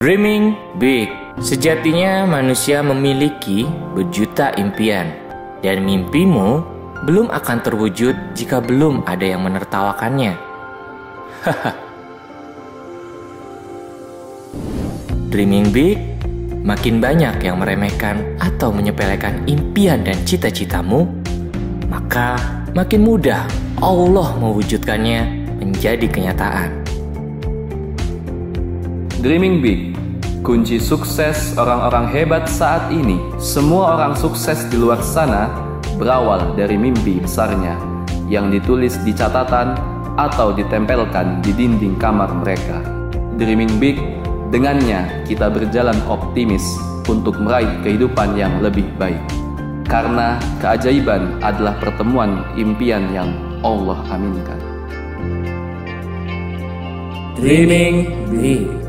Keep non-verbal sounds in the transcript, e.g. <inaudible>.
Dreaming big. Sejatinya manusia memiliki berjuta impian dan mimpimu belum akan terwujud jika belum ada yang menertawakannya. <laughs> Dreaming big, makin banyak yang meremehkan atau menyepelekan impian dan cita-citamu, maka makin mudah Allah mewujudkannya menjadi kenyataan. Dreaming big, kunci sukses orang-orang hebat saat ini. Semua orang sukses di luar sana berawal dari mimpi besarnya yang ditulis di catatan atau ditempelkan di dinding kamar mereka. Dreaming big, dengannya kita berjalan optimis untuk meraih kehidupan yang lebih baik. Karena keajaiban adalah pertemuan impian yang Allah aminkan. Dreaming big.